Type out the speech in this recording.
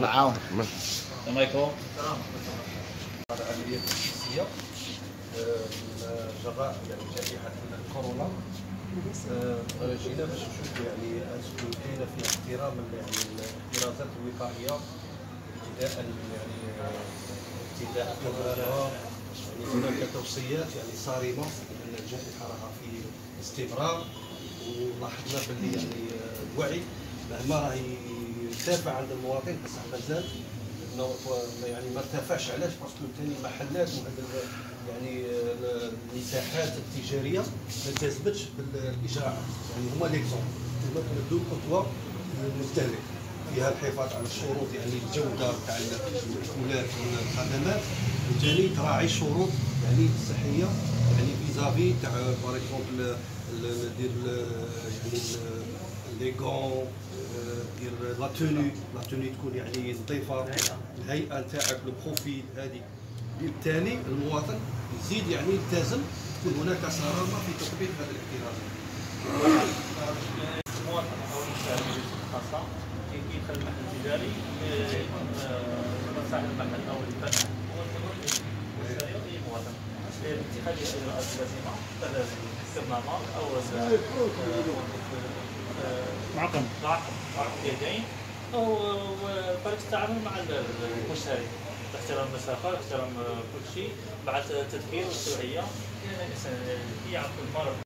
يعاون السلام عليكم. العمليات السياسيه آه، جراء يعني جائحه كورونا جينا باش نشوفوا يعني اسكو كاينة في احترام يعني الاحترازات الوقائيه ابتداء يعني ابتداء يعني هناك توصيات يعني صارمه بان الجائحه راها في استمرار ولاحظنا باللي يعني الوعي مهما راه يرتفع عند المواطن بصح مازال يعني ما ارتفعش علاش؟ parce que ثاني المحلات وهذا يعني المساحات التجارية ما التزمتش بالإجراءات. يعني هما l'exemple هما كندو خطوة للمستهلك فيها الحفاظ على الشروط يعني الجودة تاع المأكولات والخدمات. وثاني تراعي الشروط يعني الصحية يعني vis-à-vis تاع par exemple دير يعني les gants دير la tenue la tenue تكون يعني نظيفة الهيئة تاعك ال profil هذه بالتالي المواطن يزيد يعني يلتزم تكون هناك صرامة في تطبيق هذا الاحتراز المواطن أو الخاصة. كيدخل المحل التجاري صاحب المحل أو الفتح هو المشتري اي مواطن باتخاذ الاجراءات اللازمه كالاستغنامه أو معقم. معقم. معقم اليدين أو طريقه التعامل مع المشتري. احترام المسافه احترام كل شيء. مع التذكير والتوعيه الانسان يعرف المرض.